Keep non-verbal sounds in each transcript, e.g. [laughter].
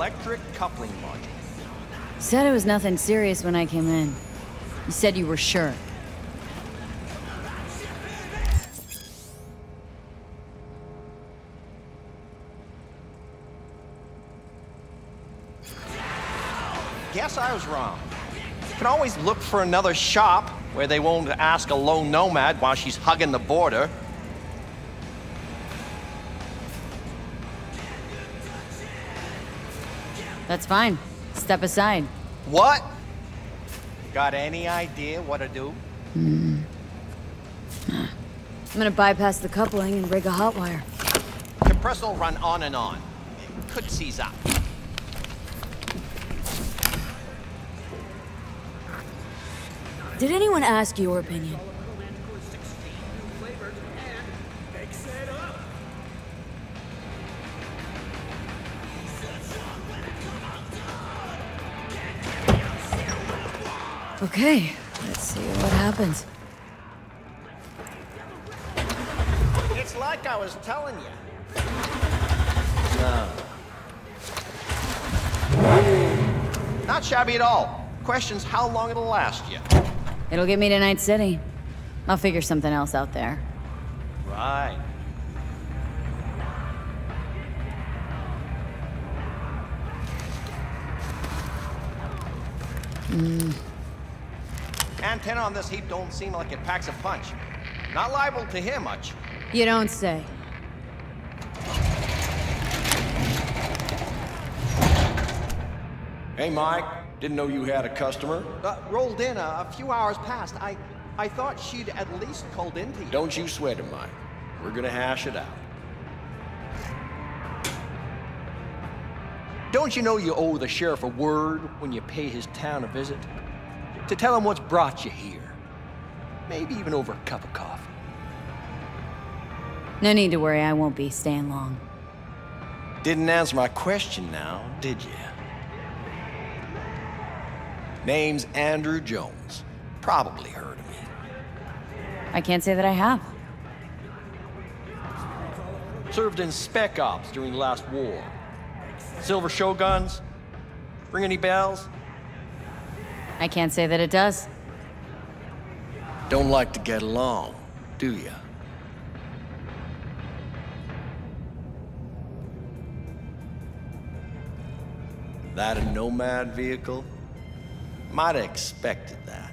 Electric coupling module. Said it was nothing serious when I came in. You said you were sure. Guess I was wrong. You can always look for another shop where they won't ask a lone nomad while she's hugging the border. That's fine. Step aside. What? Got any idea what to do? Hmm. I'm gonna bypass the coupling and rig a hot wire. Compressor will run on and on. It could seize up. Did anyone ask your opinion? Okay, let's see what happens. It's like I was telling you. No. Not shabby at all. Question's how long it'll last you. It'll get me to Night City. I'll figure something else out there. Right. Hmm. Antenna on this heap don't seem like it packs a punch. Not liable to hear much. You don't say. Hey, Mike. Didn't know you had a customer. Uh, rolled in a, a few hours past. I, I thought she'd at least called in to you. Don't you sweat it, Mike. We're gonna hash it out. Don't you know you owe the sheriff a word when you pay his town a visit? To tell him what's brought you here. Maybe even over a cup of coffee. No need to worry, I won't be staying long. Didn't answer my question now, did you? Name's Andrew Jones. Probably heard of me. I can't say that I have. Served in spec ops during the last war. Silver Shoguns? Ring any bells? I can't say that it does. Don't like to get along, do ya? That a nomad vehicle? Might have expected that.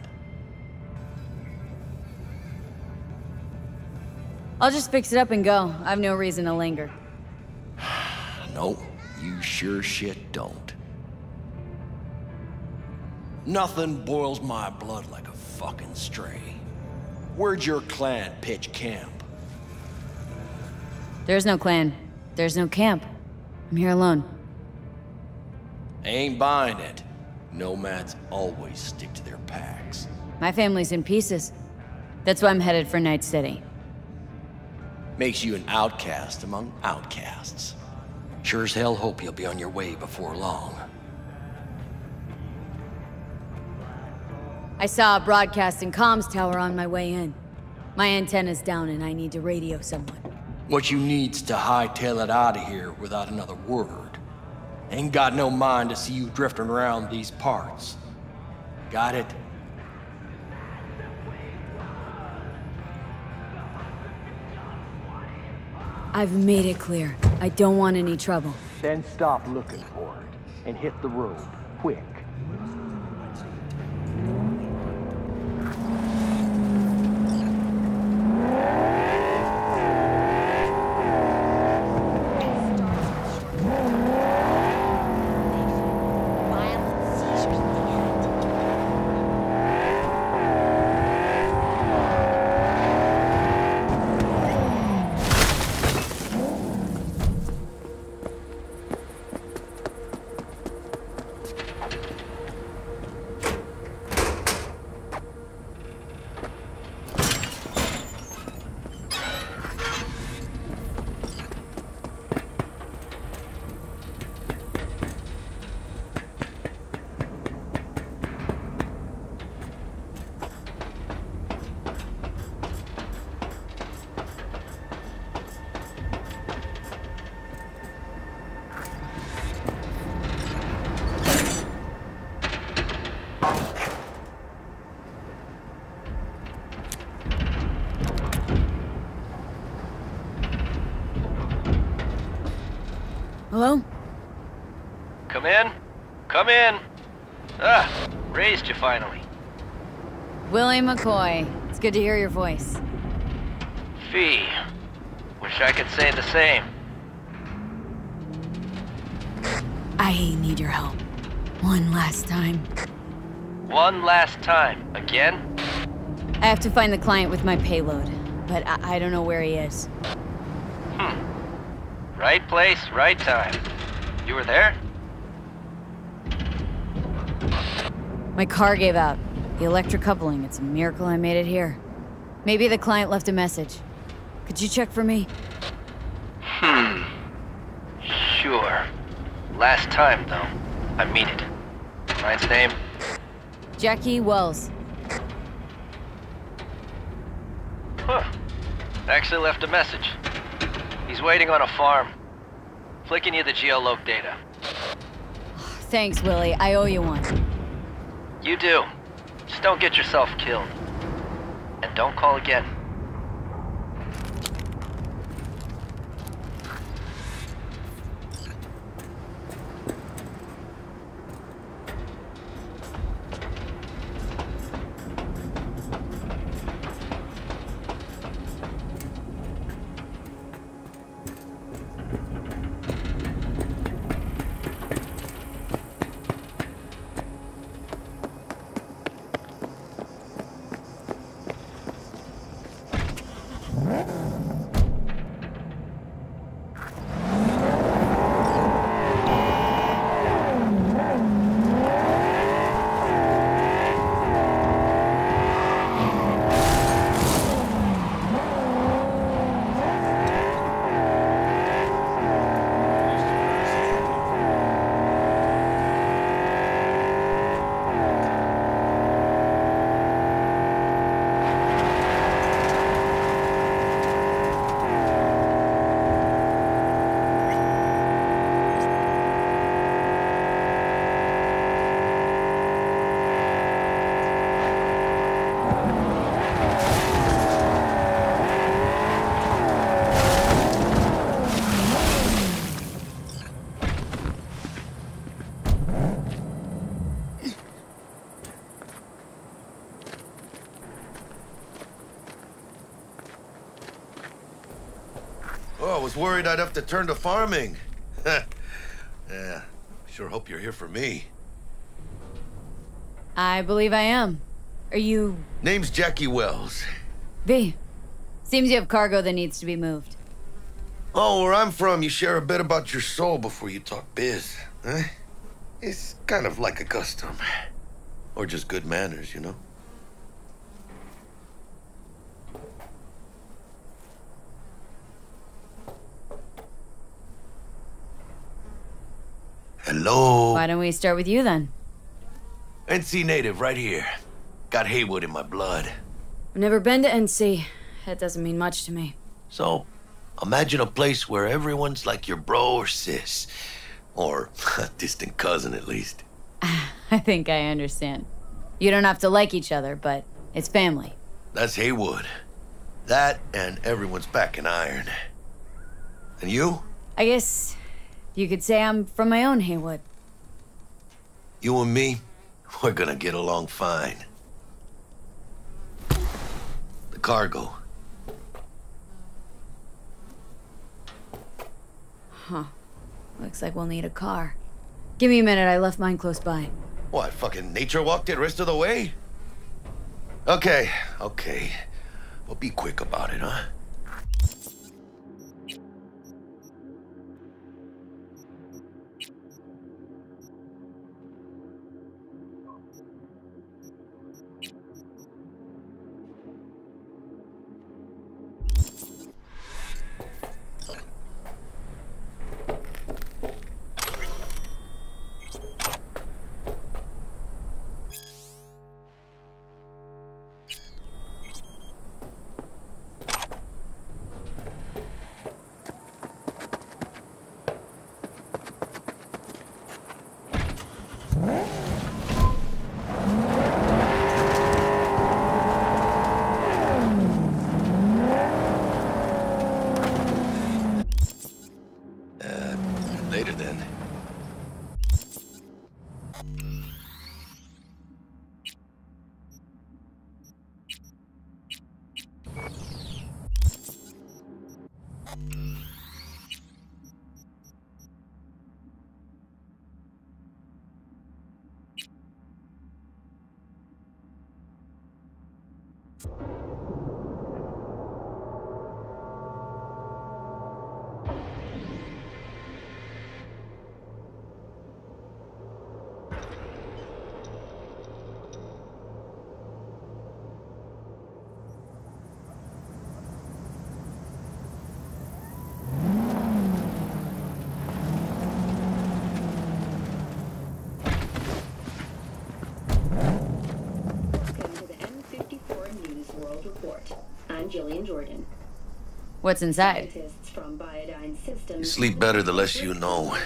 I'll just fix it up and go. I've no reason to linger. [sighs] No, you sure shit don't. Nothing boils my blood like a fucking stray. Where'd your clan pitch camp? There's no clan. There's no camp. I'm here alone. I Ain't buying it. Nomads always stick to their packs. My family's in pieces. That's why I'm headed for Night City. Makes you an outcast among outcasts. Sure as hell hope you'll be on your way before long. I saw a broadcasting comms tower on my way in. My antenna's down and I need to radio someone. What you need's to hightail it out of here without another word. Ain't got no mind to see you drifting around these parts. Got it? I've made it clear. I don't want any trouble. Then stop looking for it and hit the road, quick. Come in. Ah, raised you finally. Willie McCoy. It's good to hear your voice. Fee. Wish I could say the same. I need your help. One last time. One last time. Again? I have to find the client with my payload, but I, I don't know where he is. Hmm. Right place, right time. You were there? My car gave out. The electric coupling. It's a miracle I made it here. Maybe the client left a message. Could you check for me? Hmm. Sure. Last time, though. I mean it. Client's name? Jackie Wells. Huh. Actually left a message. He's waiting on a farm. Flicking you the geoloc data. Thanks, Willie. I owe you one. You do. Just don't get yourself killed. And don't call again. Was worried I'd have to turn to farming. [laughs] yeah, sure hope you're here for me. I believe I am. Are you... Name's Jackie Wells. V? Seems you have cargo that needs to be moved. Oh, where I'm from, you share a bit about your soul before you talk biz, huh? It's kind of like a custom. Or just good manners, you know? Hello. Why don't we start with you then? NC native right here. Got Heywood in my blood. I've never been to NC. That doesn't mean much to me. So, imagine a place where everyone's like your bro or sis. Or a [laughs] distant cousin, at least. [laughs] I think I understand. You don't have to like each other, but it's family. That's Heywood. That and everyone's back in iron. And you? I guess you could say I'm from my own Heywood. You and me, we're gonna get along fine. The cargo. Huh. Looks like we'll need a car. Give me a minute, I left mine close by. What, fucking nature walked it rest of the way? Okay, okay. Well, be quick about it, huh? Jillian Jordan. What's inside? Scientists from Biodyne Systems. You sleep better the less you know.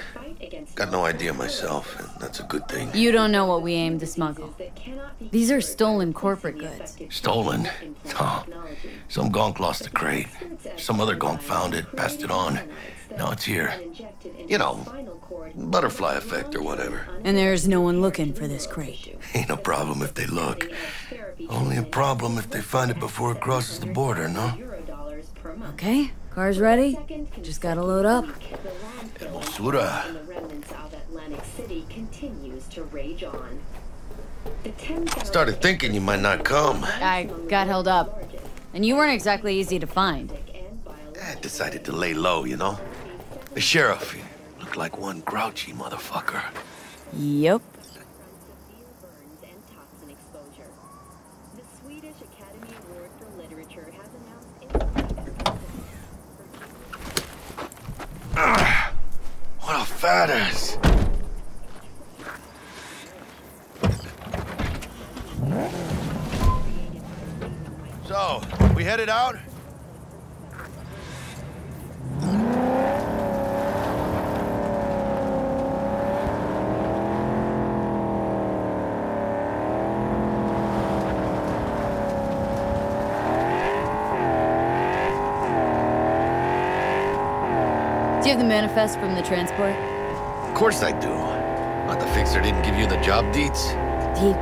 Got no idea myself, and that's a good thing. You don't know what we aim to smuggle. that cannot be These are stolen corporate goods. Stolen? implant Oh, some gonk lost the crate. Some other gonk found it, passed it on. Now it's here. You know, butterfly effect or whatever. And there's no one looking for this crate. [laughs] Ain't a problem if they look. Only a problem if they find it before it crosses the border, no? Okay, car's ready. Just gotta load up. Hermosura. And the remnants of Atlantic City continues to rage on. The 10,000 Started thinking you might not come. I got held up. And you weren't exactly easy to find. I decided to lay low, you know? The sheriff looked like one grouchy motherfucker. Yep. severe burns and toxin exposure. The Swedish Academy Award for Literature has announced its What a fat ass. So, we headed out? Do you have the manifest from the transport? Of course I do. But the fixer didn't give you the job deets? He.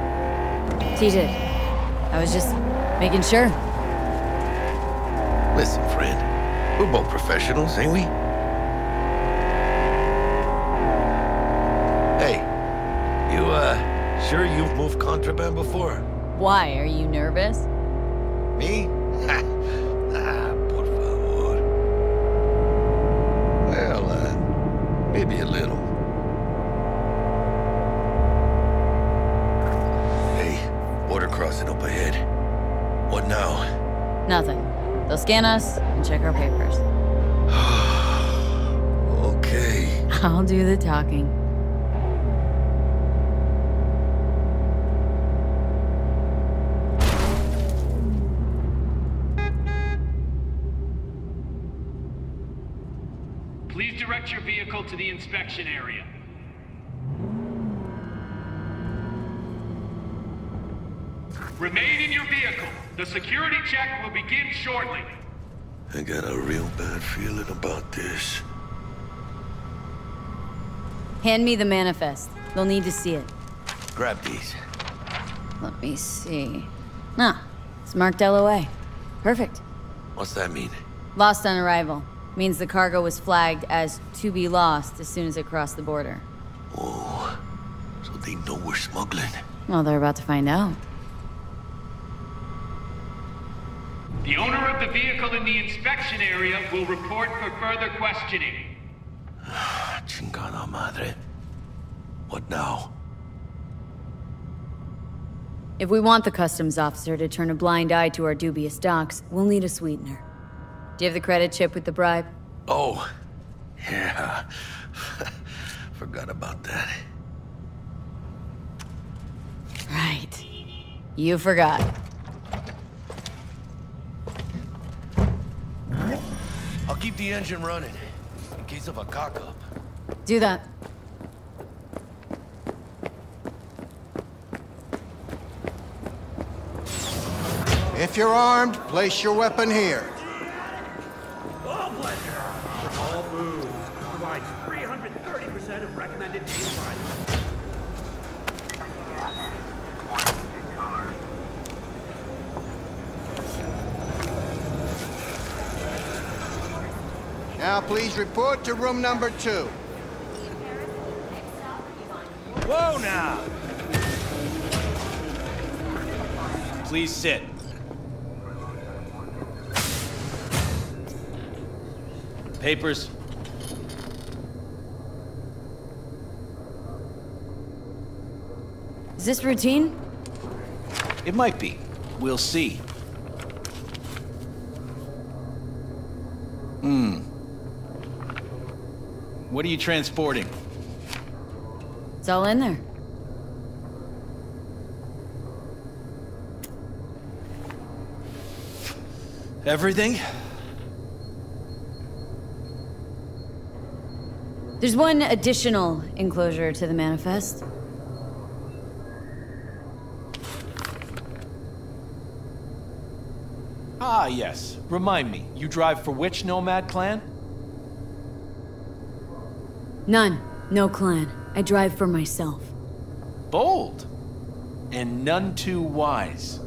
He did. I was just making sure. Listen, friend. We're both professionals, ain't we? Hey, you, uh, sure you've moved contraband before? Why? Are you nervous? Me? Scan us and check our papers. [sighs] Okay. I'll do the talking. Please direct your vehicle to the inspection area. Remain in your vehicle. The security check will begin shortly. I got a real bad feeling about this. Hand me the manifest. They'll need to see it. Grab these. Let me see. Ah, it's marked LOA. Perfect. What's that mean? Lost on arrival. Means the cargo was flagged as to be lost as soon as it crossed the border. Oh, so they know we're smuggling. Well, they're about to find out. The owner of the vehicle in the inspection area will report for further questioning. [sighs] Chingada madre. What now? If we want the customs officer to turn a blind eye to our dubious docs, we'll need a sweetener. Do you have the credit chip with the bribe? Oh, yeah. [laughs] Forgot about that. Right. You forgot. I'll keep the engine running in case of a cock up. Do that. If you're armed, place your weapon here. Now please report to room number two. Whoa now! Please sit. Papers. Is this routine? It might be. We'll see. Hmm. What are you transporting? It's all in there. Everything? There's one additional enclosure to the manifest. Ah, yes. Remind me, you drive for which Nomad clan? None. No clan. I drive for myself. Bold. And none too wise.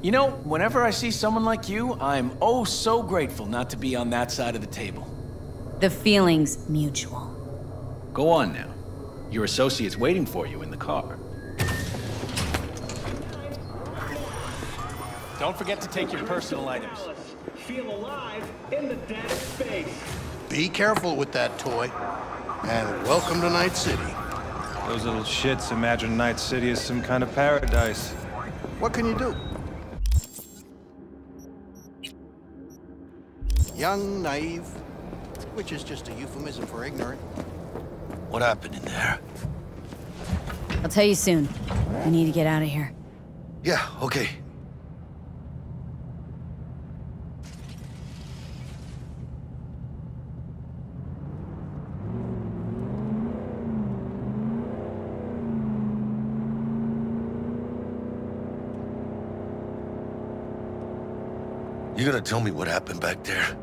You know, whenever I see someone like you, I'm oh so grateful not to be on that side of the table. The feeling's mutual. Go on now. Your associate's waiting for you in the car. Don't forget to take your personal items. Feel alive in the dead space. Be careful with that toy. And welcome to Night City. Those little shits imagine Night City is some kind of paradise. What can you do? Young, naive, which is just a euphemism for ignorant. What happened in there? I'll tell you soon. We need to get out of here. Yeah, okay. You gonna tell me what happened back there?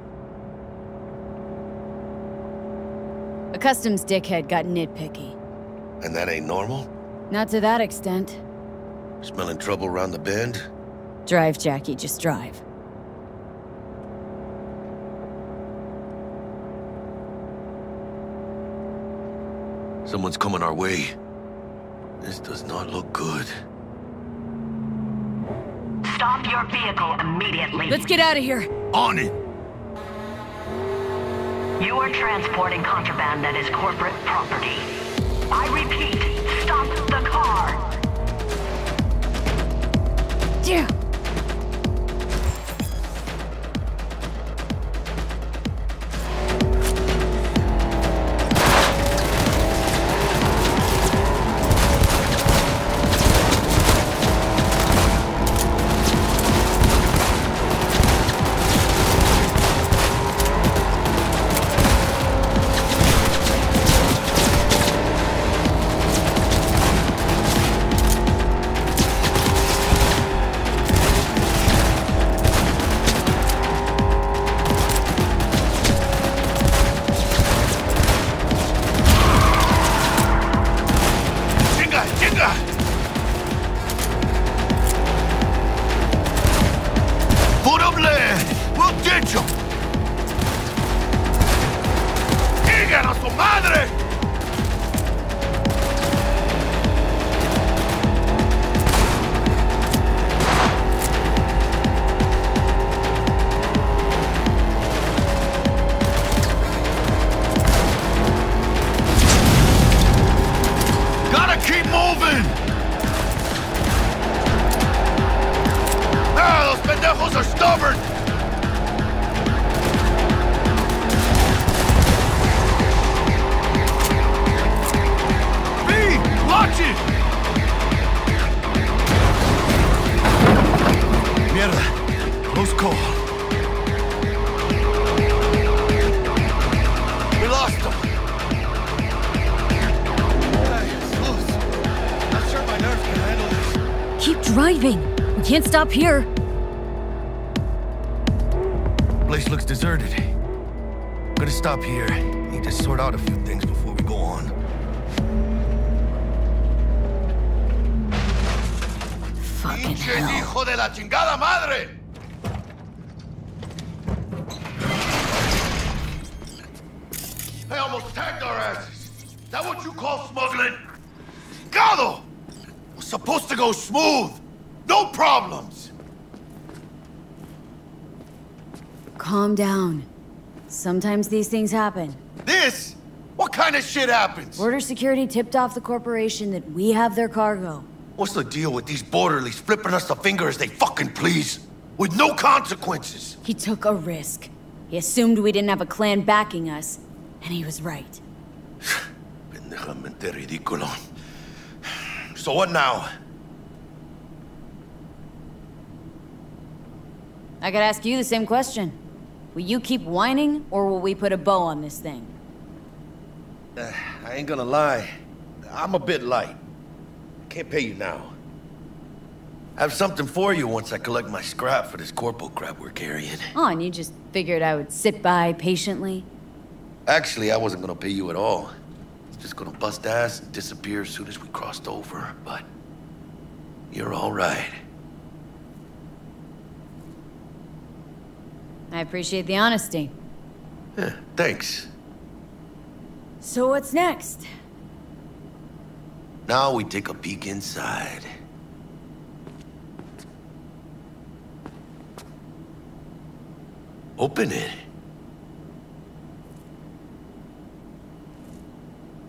A customs dickhead got nitpicky. And that ain't normal? Not to that extent. Smelling trouble around the bend? Drive, Jackie, just drive. Someone's coming our way. This does not look good. Stop your vehicle immediately. Let's get out of here. On it! You are transporting contraband that is corporate property. I repeat, stop the car. Yeah. Can't stop here. Place looks deserted. Gonna stop here need to sort out a few things before we go on. Fucking hell. hijo de la chingada madre! They almost tagged our asses. Is that what you call smuggling? Gado! Was supposed to go smooth. No problems. Calm down. Sometimes these things happen. This? What kind of shit happens? Border security tipped off the corporation that we have their cargo. What's the deal with these borderlies flipping us the finger as they fucking please? With no consequences. He took a risk. He assumed we didn't have a clan backing us, and he was right. [sighs] [sighs] So what now? I could ask you the same question. Will you keep whining, or will we put a bow on this thing? Uh, I ain't gonna lie. I'm a bit light. Can't pay you now. I have something for you once I collect my scrap for this corpo crap we're carrying. Oh, and you just figured I would sit by patiently? Actually, I wasn't gonna pay you at all. I was just gonna bust ass and disappear as soon as we crossed over, but... You're all right. I appreciate the honesty. Yeah, thanks. So what's next? Now we take a peek inside. Open it.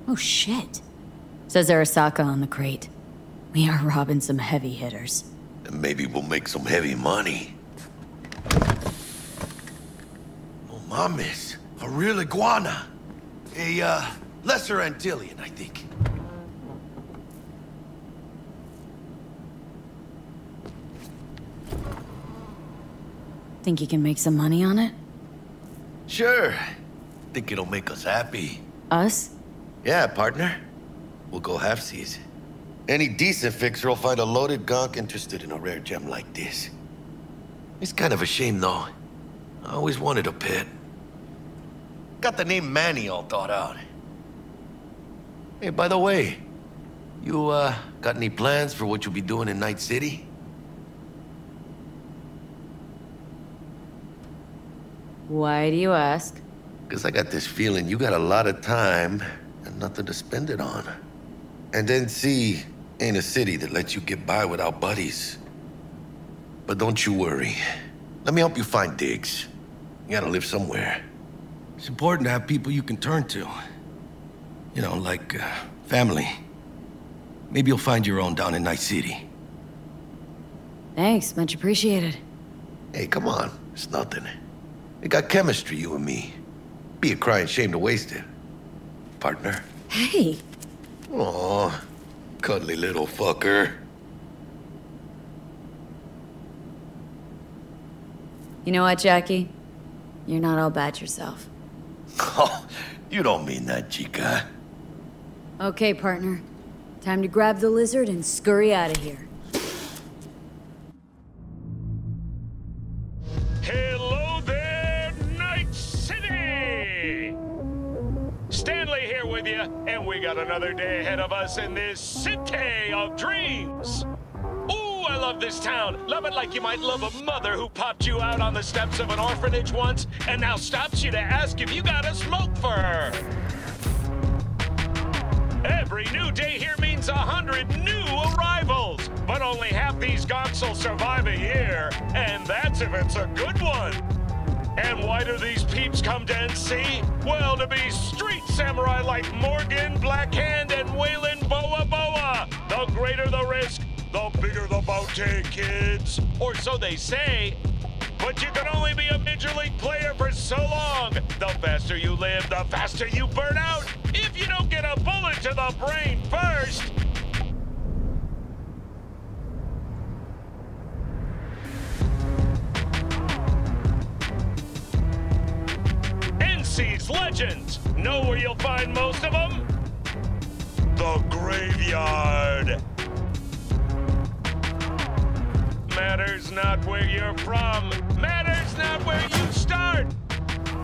Oh shit. Says Arasaka on the crate. We are robbing some heavy hitters. And maybe we'll make some heavy money. Mames. A real iguana. A, uh, lesser Antillean, I think. Think you can make some money on it? Sure. Think it'll make us happy. Us? Yeah, partner. We'll go halfsies. Any decent fixer will find a loaded gonk interested in a rare gem like this. It's kind of a shame, though. I always wanted a pet. Got the name Manny all thought out. Hey, by the way, you, uh, got any plans for what you'll be doing in Night City? Why do you ask? Because I got this feeling you got a lot of time and nothing to spend it on. And NC ain't a city that lets you get by without buddies. But don't you worry. Let me help you find digs. You gotta live somewhere. It's important to have people you can turn to. You know, like, uh, family. Maybe you'll find your own down in Night City. Thanks, much appreciated. Hey, come on. It's nothing. We got chemistry, you and me. Be a crying shame to waste it. Partner. Hey, Aw, cuddly little fucker. you know what, Jackie? You're not all bad yourself. Oh, you don't mean that, chica. Okay, partner. Time to grab the lizard and scurry out of here. Hello there, Night City! Stanley here with you, and we got another day ahead of us in this city of dreams. I love this town. Love it like you might love a mother who popped you out on the steps of an orphanage once and now stops you to ask if you got a smoke for her. Every new day here means a hundred new arrivals, but only half these gonks will survive a year, and that's if it's a good one. And why do these peeps come to NC? Well, to be street samurai like Morgan, Blackhand, and Weyland Boa Boa. The greater the risk, the bigger the bounty, kids. Or so they say. But you can only be a major league player for so long. The faster you live, the faster you burn out. If you don't get a bullet to the brain first. NC's legends. Know where you'll find most of them? The graveyard. Matters not where you're from. Matters not where you start.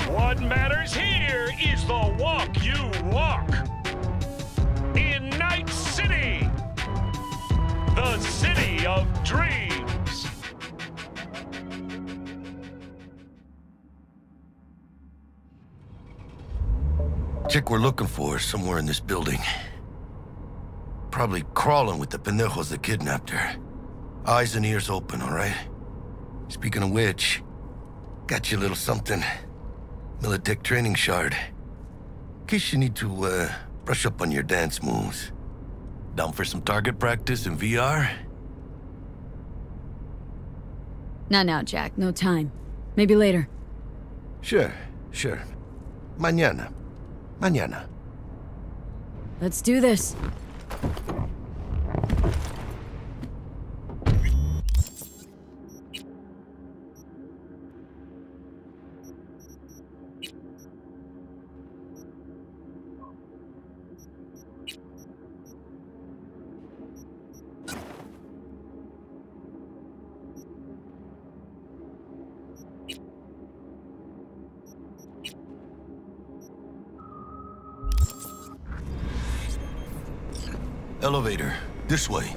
What matters here is the walk you walk. In Night City, the city of dreams. Chick we're looking for is somewhere in this building. Probably crawling with the pendejos that kidnapped her. Eyes and ears open, all right? Speaking of which, got you a little something. Militech training shard. In case you need to, uh, brush up on your dance moves. Down for some target practice in VR? Not now, Jack. No time. Maybe later. Sure, sure. Mañana. Mañana. Let's do this. Elevator. This way.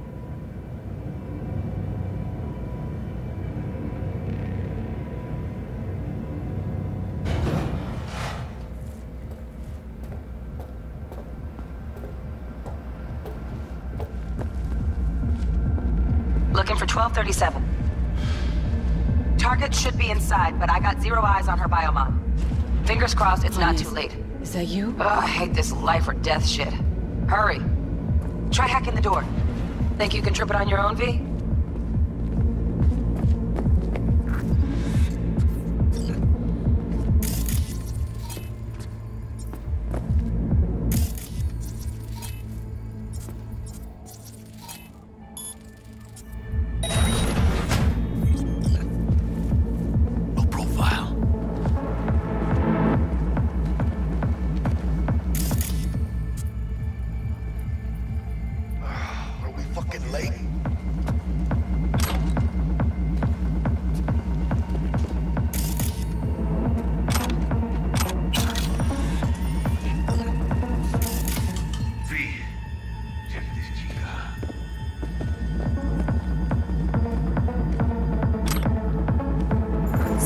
Target should be inside, but I got zero eyes on her biomon. Fingers crossed it's not too late. Is that you? Ugh, I hate this life or death shit. Hurry. Try hacking the door. Think you can trip it on your own, V?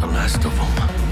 The last of them.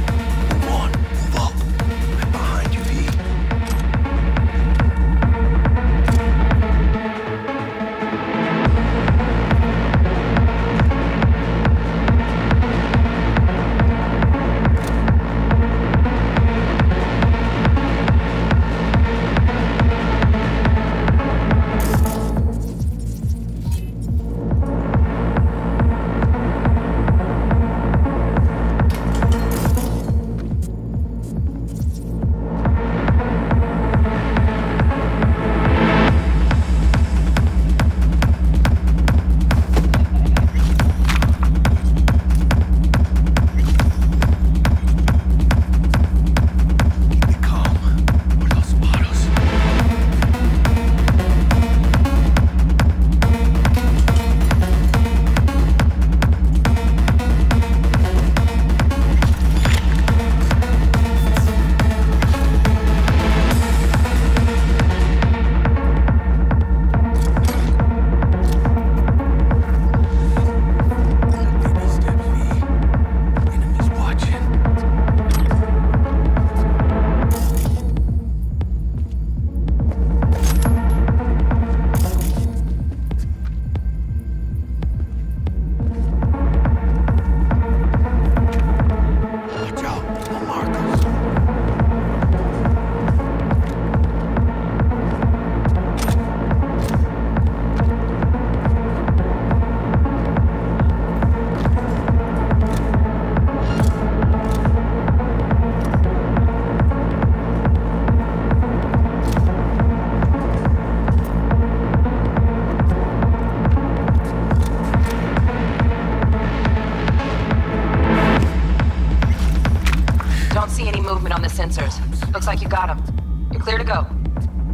Don't see any movement on the sensors. Looks like you got them. You're clear to go.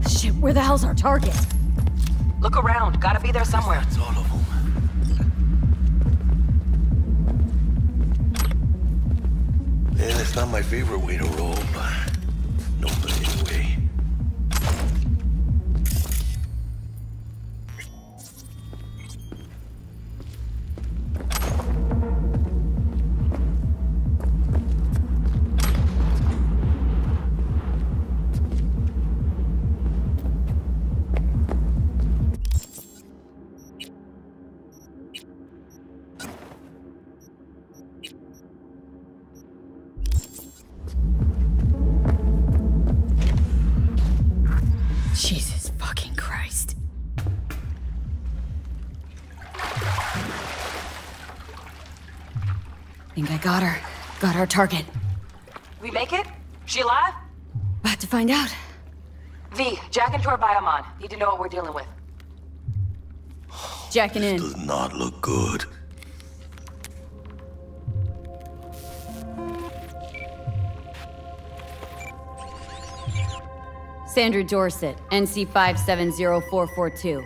Shit, where the hell's our target? Look around. Gotta be there somewhere. That's all of them. And it's not my favorite way to roll, but got her. Got our target. We make it? She alive? About to find out. V, jack into her biomon. Need to know what we're dealing with. Jacking in. Does not look good. Sandra Dorset, NC 570442.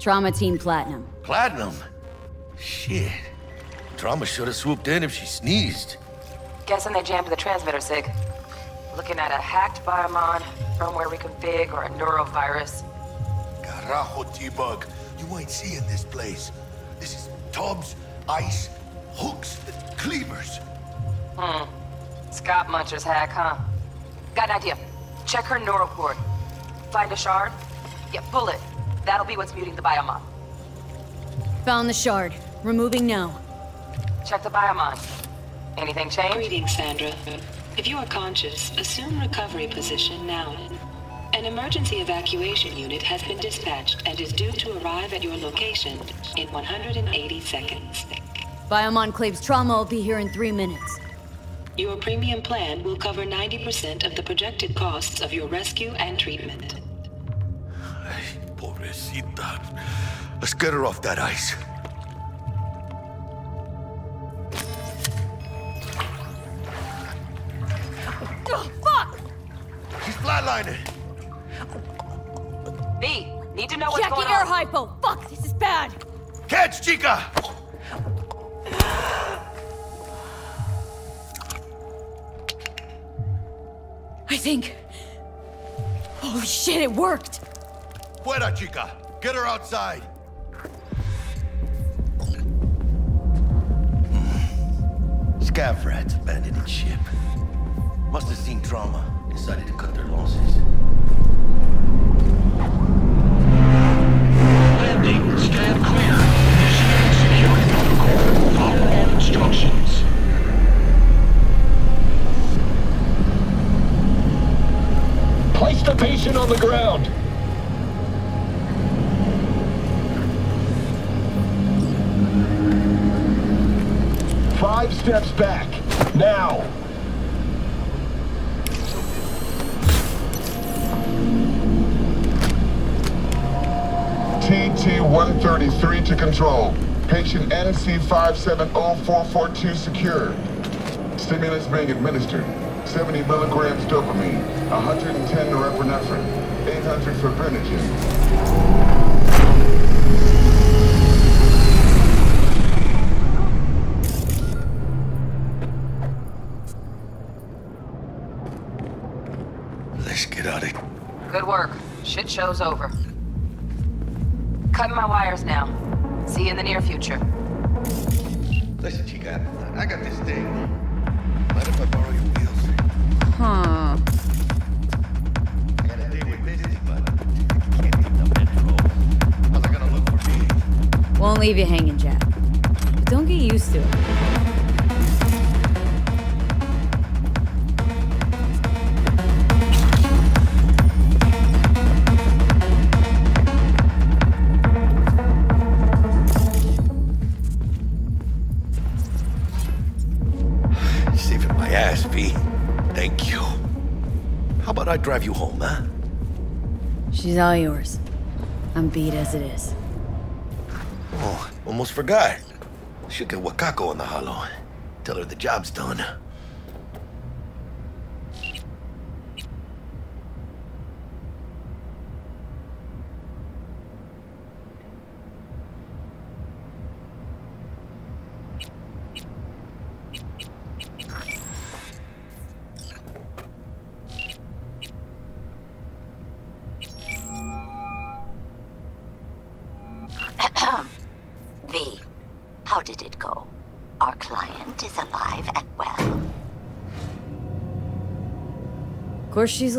Trauma Team Platinum. Platinum? Shit. Trauma should have swooped in if she sneezed. Guessing they jammed the transmitter, Sig. Looking at a hacked biomon, firmware reconfig, or a neurovirus. Carajo, T-Bug. You ain't seeing this place. This is tubs, ice, hooks, and cleavers. Hmm. Scott Muncher's hack, huh? Got an idea. Check her neural cord. Find a shard? Yeah, pull it. That'll be what's muting the biomon. Found the shard. Removing now. Check the biomon. Anything change? Greetings, Sandra. If you are conscious, assume recovery position now. An emergency evacuation unit has been dispatched and is due to arrive at your location in 180 seconds. Biomon claims trauma will be here in three minutes. Your premium plan will cover 90% of the projected costs of your rescue and treatment. Pobrecita. Let's get her off that ice. She's flatlining. B, need to know what's Jackie going air on. hypo! Fuck, this is bad! Catch, Chica! I think... Holy shit, it worked! Fuera, Chica. Get her outside. Scav rats abandoned its ship. Must have seen trauma. Decided to cut their losses. Landing. Stand clear. Initiate security protocol. Follow all instructions. Place the patient on the ground. Five steps back. Now. TT-133 to control. Patient NC570442 secured. Stimulants being administered. 70 milligrams dopamine, 110 norepinephrine, 800 fibrinogen. Let's get out of here. Good work. Shit show's over. Cutting my wires now. See you in the near future. Listen, Chica, I got this thing. Mind if I borrow your wheels? Huh. I got a thing with business, but can't get no petrol. How's it gonna look for me? Won't leave you hanging, Jack. But don't get used to it. I drive you home, huh? She's all yours. I'm beat as it is. Oh, almost forgot. Should get Wakako on the holo. Tell her the job's done.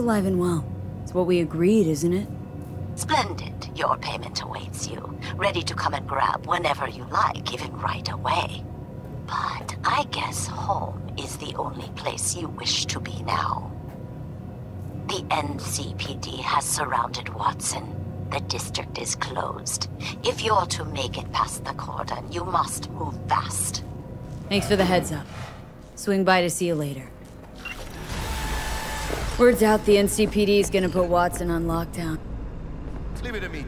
Alive and well. It's what we agreed, isn't it? Splendid. Your payment awaits you. Ready to come and grab whenever you like, even right away. But I guess home is the only place you wish to be now. The NCPD has surrounded Watson. The district is closed. If you're to make it past the cordon, you must move fast. Thanks for the heads up. Swing by to see you later. Word's out the NCPD is gonna put Watson on lockdown. Leave it to me.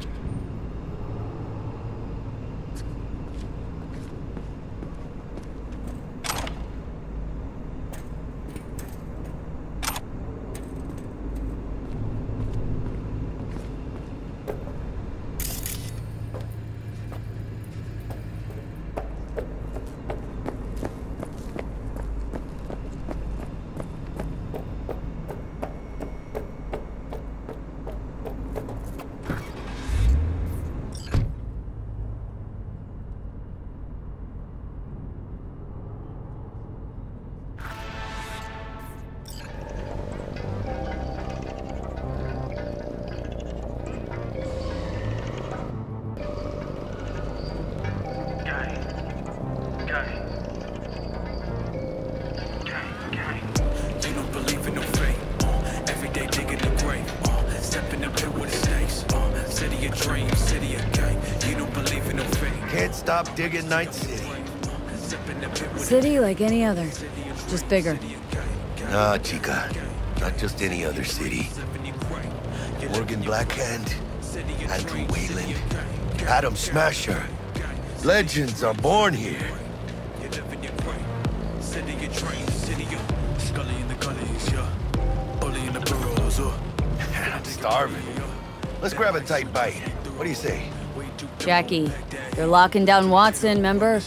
Stop digging Night City. City like any other, just bigger. Nah, Chica. Not just any other city. Morgan Blackhand, Andrew Weyland, Adam Smasher. Legends are born here. City of dreams, city of Scully in the gullies, yeah. Bully in the burrows. I'm starving. Let's grab a tight bite. What do you say? Jackie, they're locking down Watson, remember?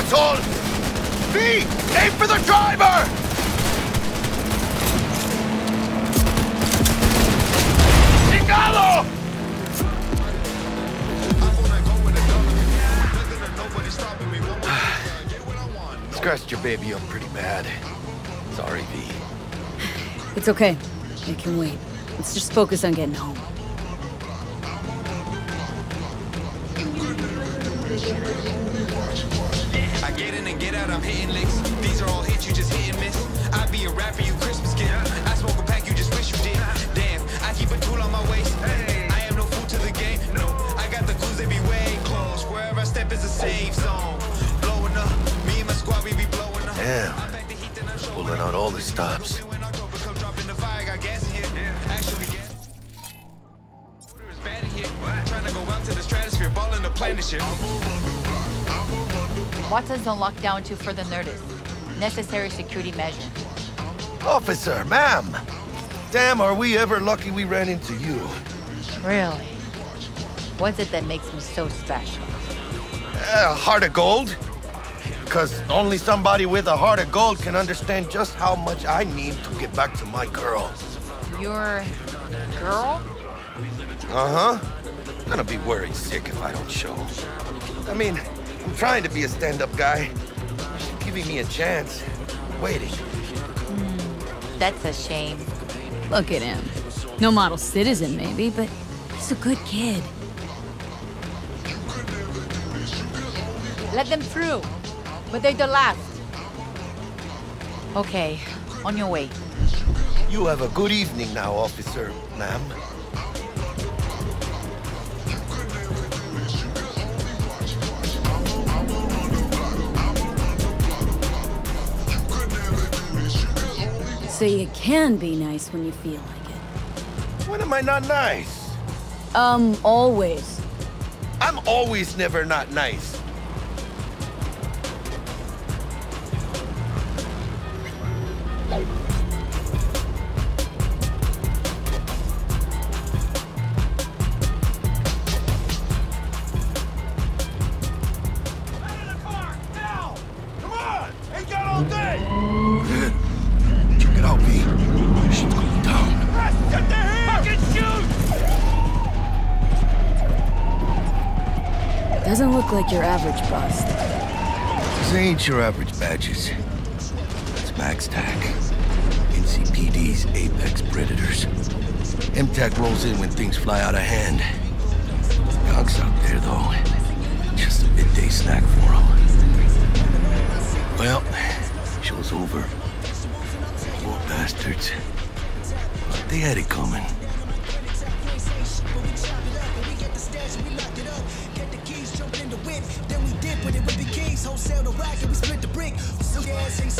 Asshole! V! Aim for the driver! ¡Chingado! Scratched [sighs] your baby up pretty bad. Sorry, V. It's okay. It can wait. Let's just focus on getting home. I get in and get out, I'm hitting licks. These are all hits, you just hit and miss. I be a rapper, you Christmas gift. I smoke a pack, you just wish you did. Damn, I keep a tool on my waist. I am no fool to the game. No, I got the clues, they be way close. Wherever I step is a safe zone. Blowing up, me and my squad, we be blowing up. Damn. Pulling out all the stops. Trying to go out to the stratosphere, balling the planet shit. Watson's on lockdown to further notice. Necessary security measure. Officer, ma'am! Damn, are we ever lucky we ran into you. Really? What's it that makes me so special? A heart of gold? Because only somebody with a heart of gold can understand just how much I need to get back to my girl. Your girl? Uh-huh. Gonna be worried sick if I don't show. I mean, I'm trying to be a stand-up guy. She's giving me a chance. Waiting. Hmm, that's a shame. Look at him. No model citizen, maybe, but he's a good kid. Let them through. But they're the last. Okay, on your way. You have a good evening now, officer, ma'am. So you can be nice when you feel like it. When am I not nice? Um, always. I'm always never not nice. Your average bust. This ain't your average badges. It's MaxTac. NCPD's apex predators. MTAC rolls in when things fly out of hand. Dogs out there, though. Just a midday snack for them. Well, show's over. Poor bastards. They had it coming.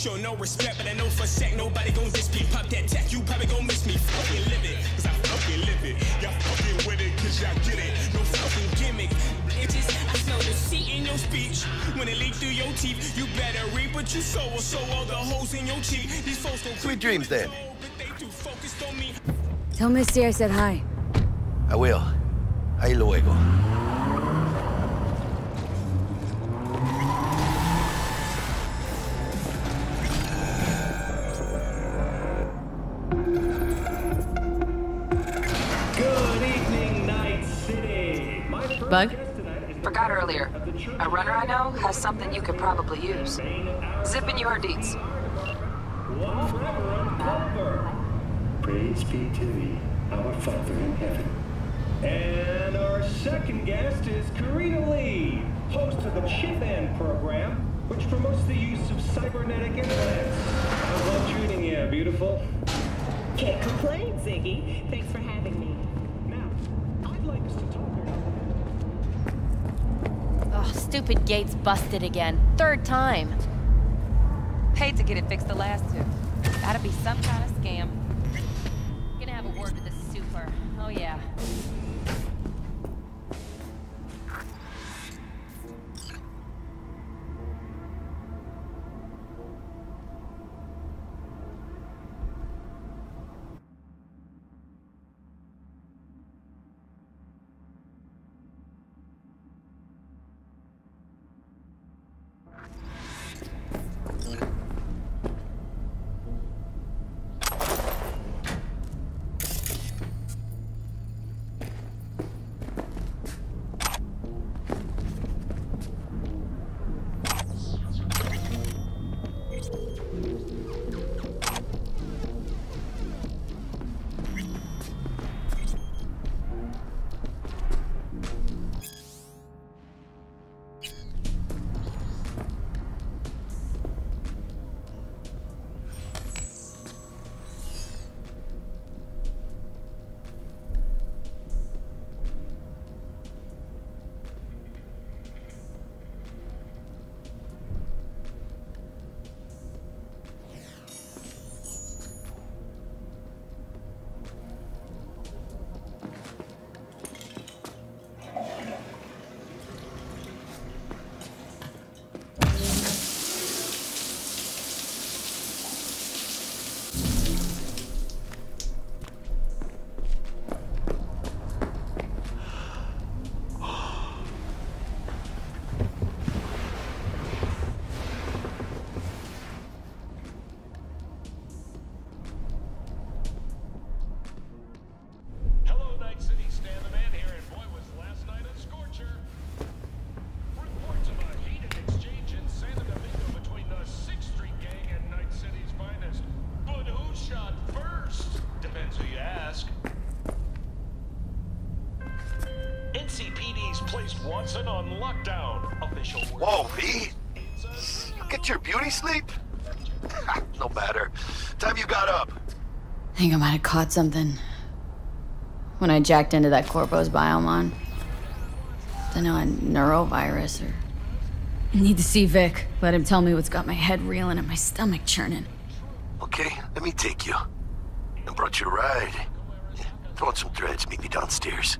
Show no respect, but I know for a sec nobody gon' diss me. Pop that tech, you probably gon' miss me. Fucking live it, cause I fucking live it. Y'all fucking with it, cause y'all get it. No fucking gimmick. Bitches, I smell the deceit in your speech. When it leak through your teeth, you better reap what you sow or sow all the holes in your cheek. These folks gon' Sweet dreams, then. Tell Misty I said hi. I will. Ahí luego. Bug? guest tonight is Forgot earlier. A runner I know has something you could probably use. Zipping you her deets. One Reverend Culver. Praise be to thee, our Father in heaven. And our second guest is Karina Lee, host of the Chip In program, which promotes the use of cybernetic implants. I love treating you, beautiful? Can't complain, Ziggy. Thanks for having me. I'd like us to talk Oh, stupid gate's busted again. Third time. Paid to get it fixed the last two. Gotta be some kind of scam. Think I might have caught something. When I jacked into that Corpo's biomon. Don't know, a neurovirus or... Need to see Vic. Let him tell me what's got my head reeling and my stomach churning. Okay, let me take you. I brought you a ride. Yeah, throw on some threads, meet me downstairs.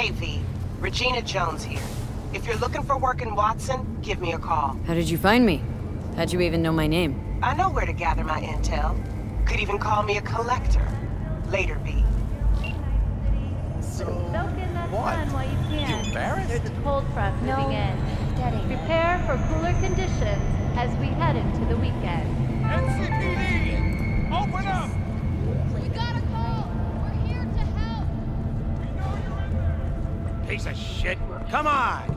Hey, V. Regina Jones here. If you're looking for work in Watson, give me a call. How did you find me? How'd you even know my name? I know where to gather my intel. Could even call me a collector. Later, V. Soak in that sun while you can. You embarrassed? There's a cold front No, moving in. Daddy. Prepare for cooler conditions as we head into the weekend. NCPD! Open up! We got a call. We're here to help. Piece of shit. Come on!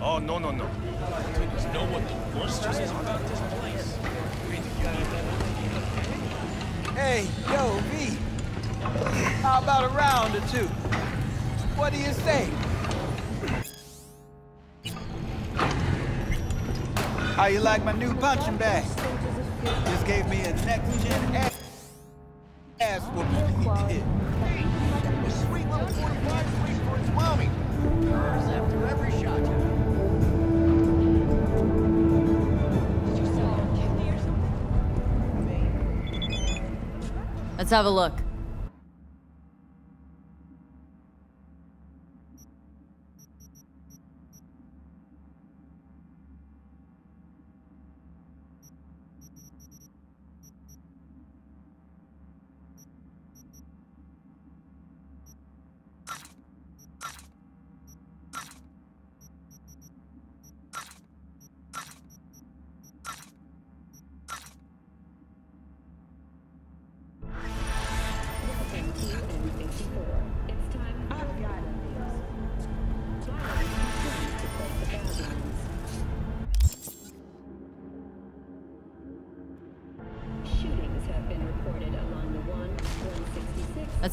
Oh, no, no, no. Do you know what the worst is about this place? Hey, yo, V. How about a round or two? What do you say? How you like my new punching bag? Just gave me a next-gen ass, ass whooping. [laughs] have a look.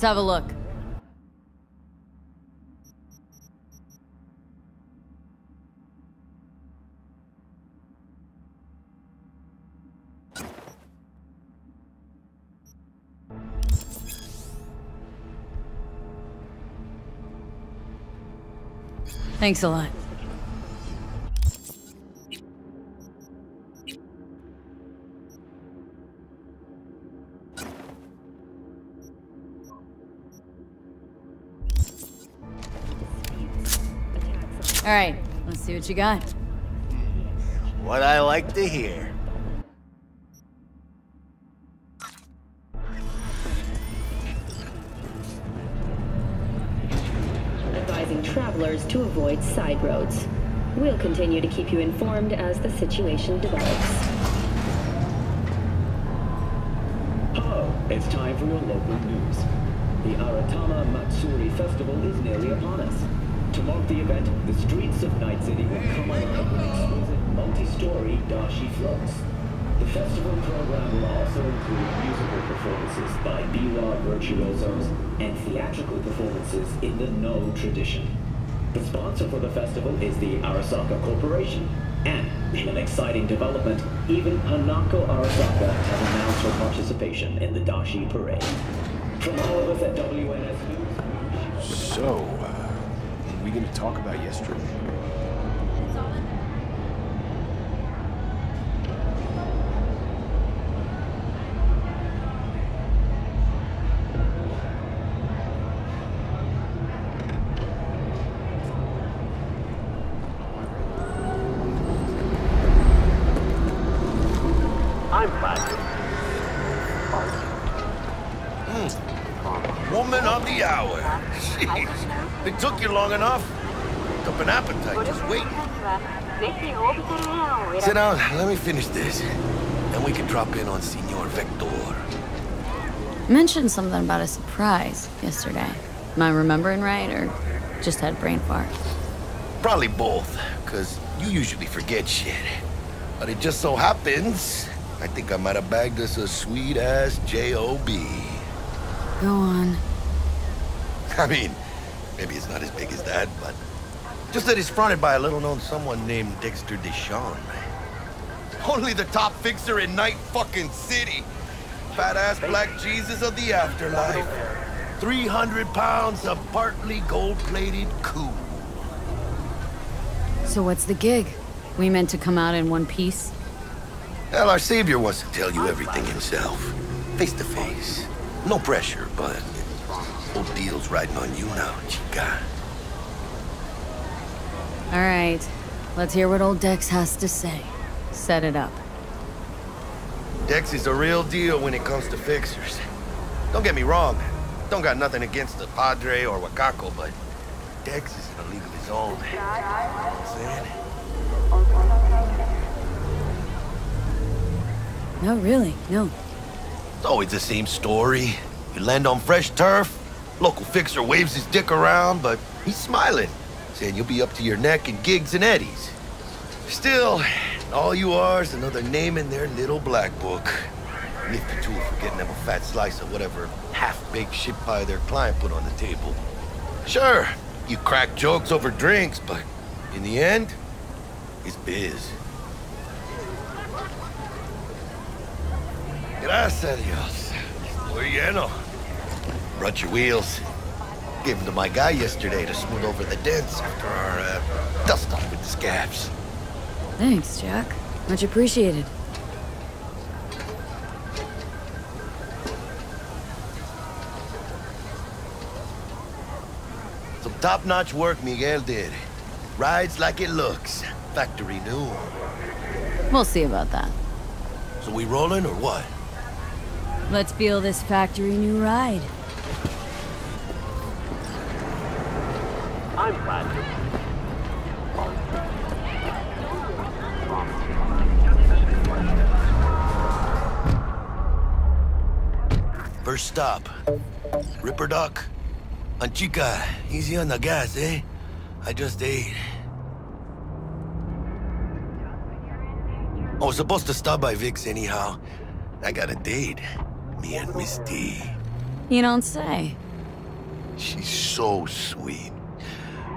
Let's have a look. Thanks a lot. See what you got. What I like to hear. advising travelers to avoid side roads. We'll continue to keep you informed as the situation develops. Hello, it's time for your local news. The Aratama Matsuri Festival is nearly upon us. To mark the event, the streets of Night City will come alive with exquisite multi-story dashi floats. The festival program will also include musical performances by biwa virtuosos and theatrical performances in the Noh tradition. The sponsor for the festival is the Arasaka Corporation. And, in an exciting development, even Hanako Arasaka has announced her participation in the Dashi Parade. From all of us at WNS News, So, we gonna talk about yesterday? Finish this. Then we can drop in on Senor Vektor. Mentioned something about a surprise yesterday. Am I remembering right, or just had brain fart? Probably both, because you usually forget shit. But it just so happens, I think I might have bagged us a sweet-ass J.O.B. Go on. I mean, maybe it's not as big as that, but... Just that it's fronted by a little-known someone named Dexter Deshawn. Only the top fixer in Night fucking City. Fat-ass black Jesus of the afterlife. 300 pounds of partly gold-plated cool. So what's the gig? We meant to come out in one piece? Well, our savior wants to tell you everything himself. Face to face. No pressure, but... Old deal's riding on you now, chica. All right, let's hear what old Dex has to say. Set it up. Dex is a real deal when it comes to fixers. Don't get me wrong. Don't got nothing against the Padre or Wakako, but Dex is in a league of his own. You know what I'm saying? No, really, no. It's always the same story. You land on fresh turf, local fixer waves his dick around, but he's smiling, saying you'll be up to your neck in gigs and eddies. Still, all you are is another name in their little black book. Nifty tool for getting them a fat slice of whatever half-baked shit pie their client put on the table. Sure, you crack jokes over drinks, but in the end, it's biz. Gracias Dios. Muy lleno. Brought your wheels. Gave them to my guy yesterday to smooth over the dents after our uh, dust-up with the scavs. Thanks, Jack. Much appreciated. Some top-notch work Miguel did. Rides like it looks. Factory new. We'll see about that. So we rolling or what? Let's feel this factory new ride. I'm glad First stop. Ripperdoc. Anchica, easy on the gas, eh? I just ate. I was supposed to stop by Vic's anyhow. I got a date. Me and Miss D. You don't say. She's so sweet.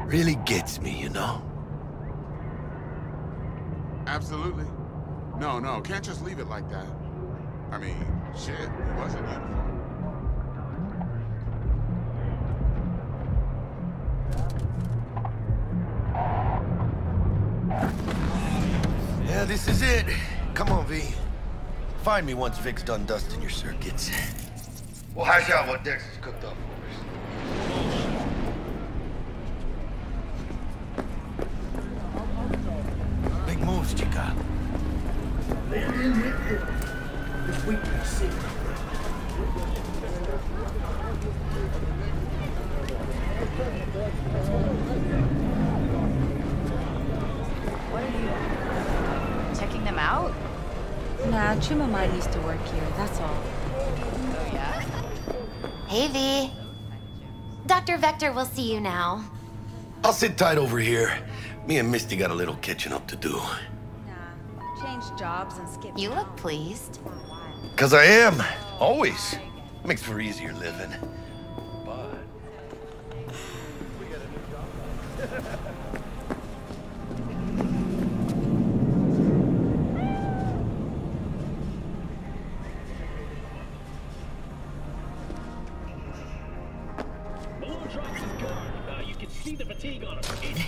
Really gets me, you know? Absolutely. No, no, can't just leave it like that. I mean, shit, it wasn't uniform. This is it. Come on, V. Find me once Vic's done dusting your circuits. We'll hash out what Dex has cooked up for Vektor will see you now. I'll sit tight over here. Me and Misty got a little catching up to do. Nah, Change jobs and skip. You look pleased. Cause I am. Always. Makes for easier living.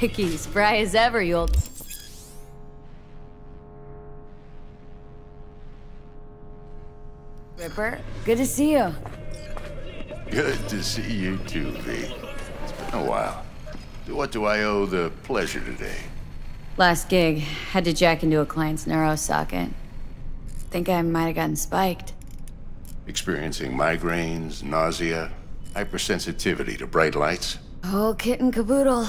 Vicky, spry as ever, you old... Ripper, good to see you. Good to see you too, V. It's been a while. What do I owe the pleasure today? Last gig, had to jack into a client's neuro socket. Think I might have gotten spiked. Experiencing migraines, nausea, hypersensitivity to bright lights? Oh, kit and caboodle.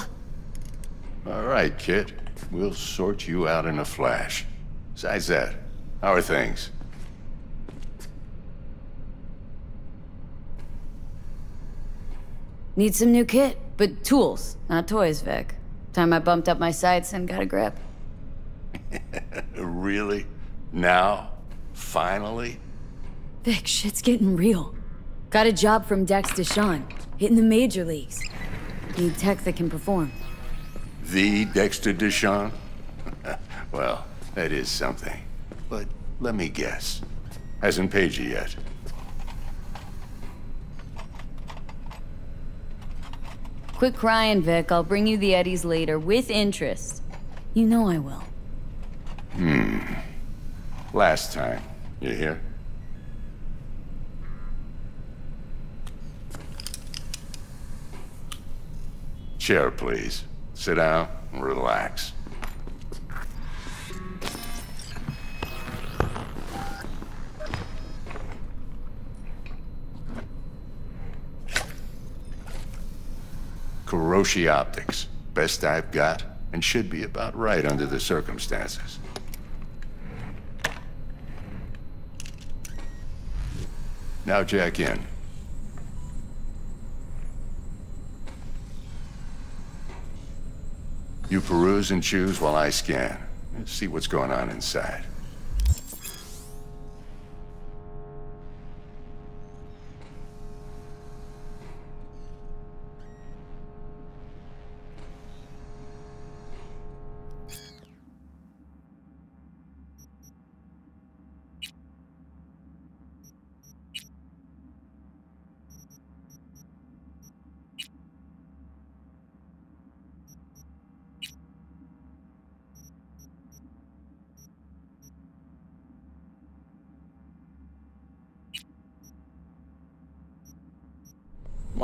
All right, kid. We'll sort you out in a flash. Besides that, how are things? Need some new kit, but tools, not toys, Vic. Time I bumped up my sights and got a grip. [laughs] really? Now? Finally? Vic, shit's getting real. Got a job from Dex DeShawn, hitting the major leagues. Need tech that can perform. The Dexter DeShawn? [laughs] well, that is something. But let me guess. Hasn't paid you yet. Quit crying, Vic. I'll bring you the Eddies later, with interest. You know I will. Hmm. Last time. You hear? Chair, please. Sit down. and relax. Kiroshi Optics. Best I've got, and should be about right under the circumstances. Now jack in. You peruse and choose while I scan. See what's going on inside.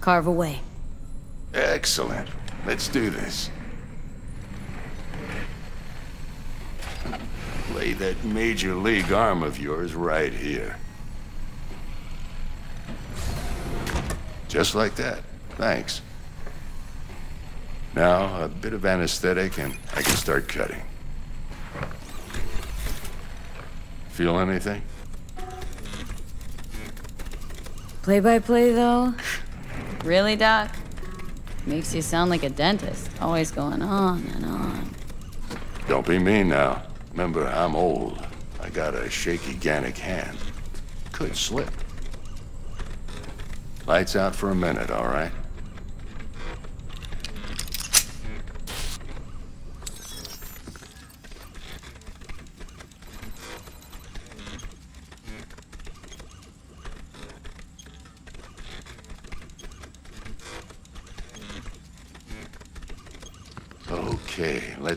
Carve away. Excellent. Let's do this. Lay that Major League arm of yours right here. Just like that. Thanks. Now, a bit of anesthetic and I can start cutting. Feel anything? Play by play, though? Really, Doc? Makes you sound like a dentist, always going on and on. Don't be mean now. Remember, I'm old. I got a shaky Gannic hand. Could slip. Lights out for a minute, all right? Okay,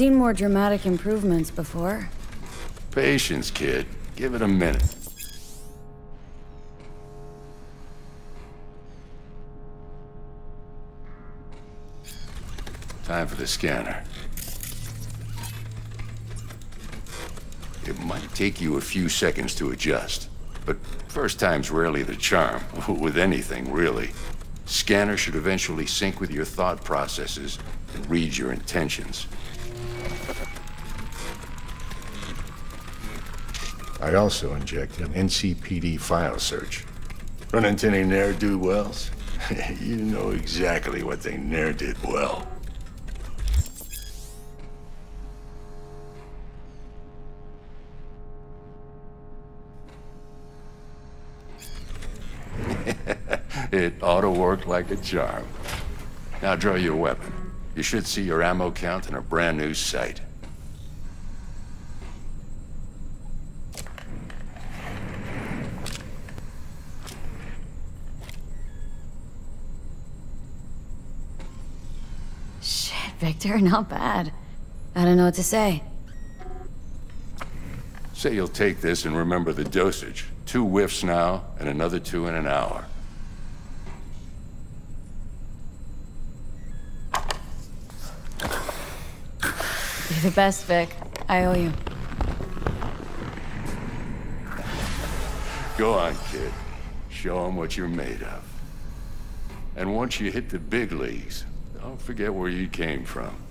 Seen more dramatic improvements before. Patience, kid. Give it a minute. Time for the scanner. It might take you a few seconds to adjust, but first time's rarely the charm, [laughs] with anything, really. Scanner should eventually sync with your thought processes and read your intentions. I also injected an NCPD file search. Run into any ne'er-do-wells? [laughs] you know exactly what they ne'er did well. [laughs] it ought to work like a charm. Now draw your weapon. You should see your ammo count in a brand new sight. Shit, Viktor, [laughs] not bad. I don't know what to say. Say you'll take this and remember the dosage. Two whiffs now, and another two in an hour. You're the best, Vic. I owe you. Go on, kid. Show them what you're made of. And once you hit the big leagues, don't forget where you came from.